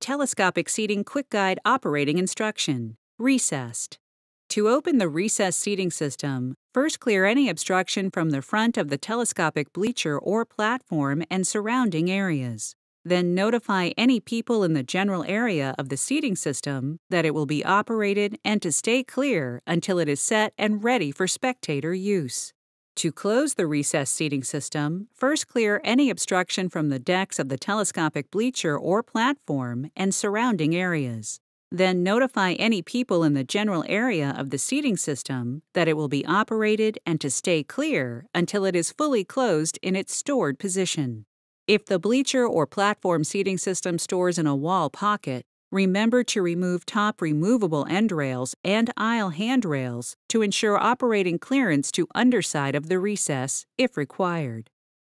Telescopic Seating Quick Guide Operating Instruction Recessed. To open the recessed seating system, first clear any obstruction from the front of the telescopic bleacher or platform and surrounding areas. Then notify any people in the general area of the seating system that it will be operated and to stay clear until it is set and ready for spectator use. To close the recessed seating system, first clear any obstruction from the decks of the telescopic bleacher or platform and surrounding areas. Then notify any people in the general area of the seating system that it will be operated and to stay clear until it is fully closed in its stored position. If the bleacher or platform seating system stores in a wall pocket, Remember to remove top removable end rails and aisle handrails to ensure operating clearance to underside of the recess if required.